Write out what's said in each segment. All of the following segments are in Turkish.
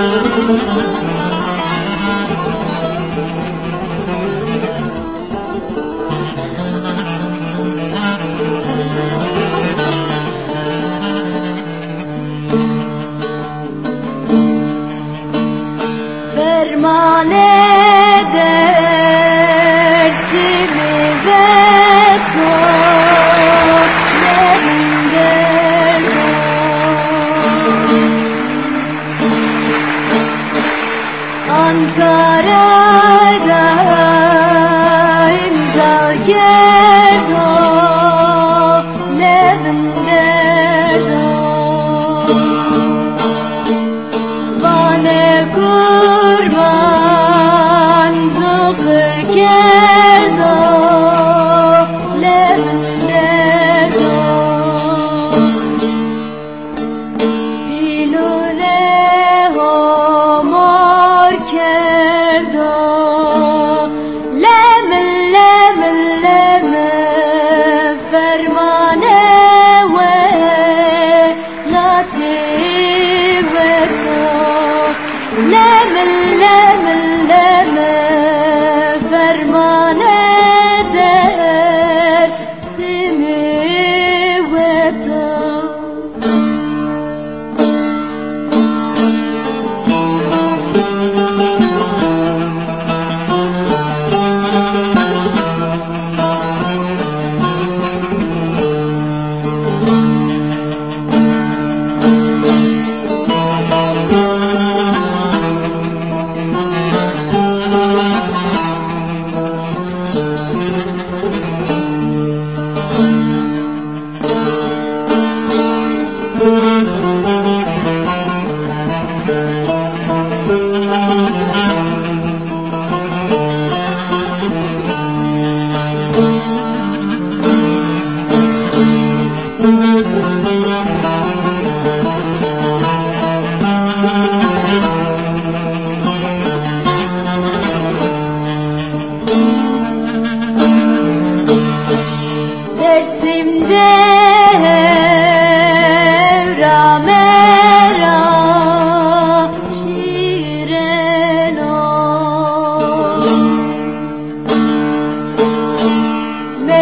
Música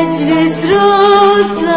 meclis rus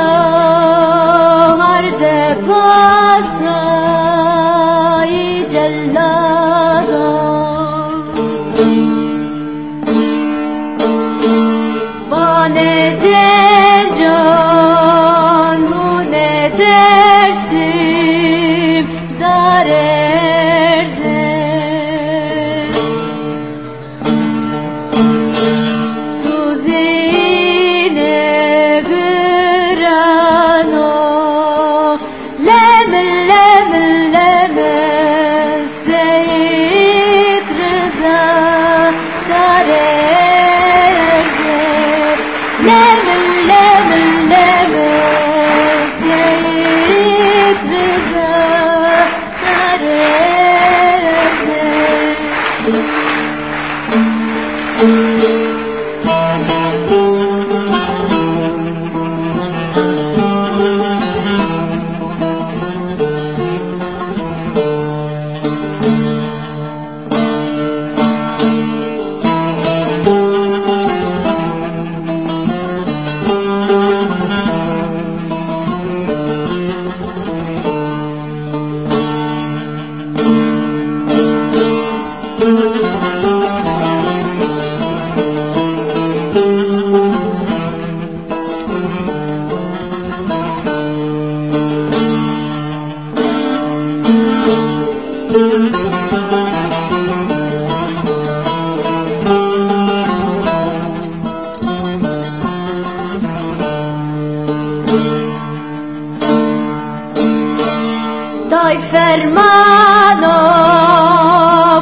Dai fermano,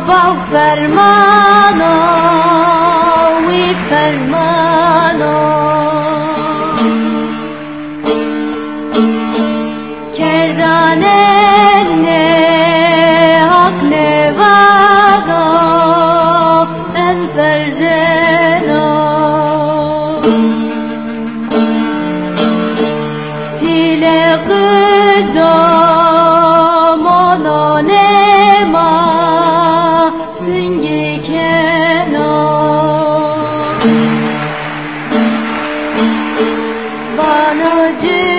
bau fermano, wi fermano. Kerdanenne ile kızdım olan ema süngi kenar. Bana cümle